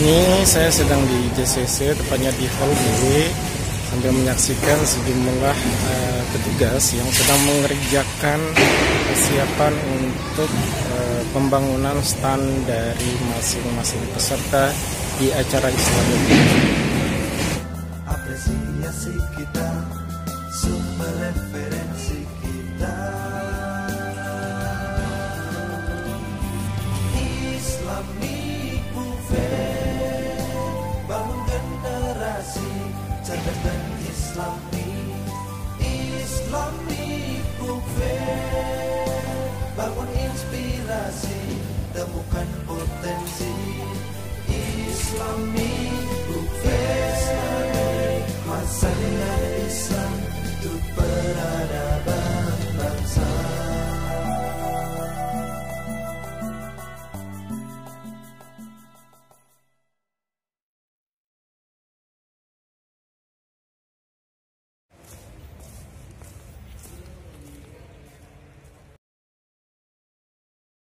ini saya sedang di JCC tepatnya di Hall B sambil menyaksikan sejumlah uh, petugas yang sedang mengerjakan persiapan untuk uh, pembangunan stand dari masing-masing peserta di acara Islam ini. Apresiasi kita, sumber referensi kita. Islami bangun generasi cerdas dan Islami, Islami bangun inspirasi, temukan potensi. Islami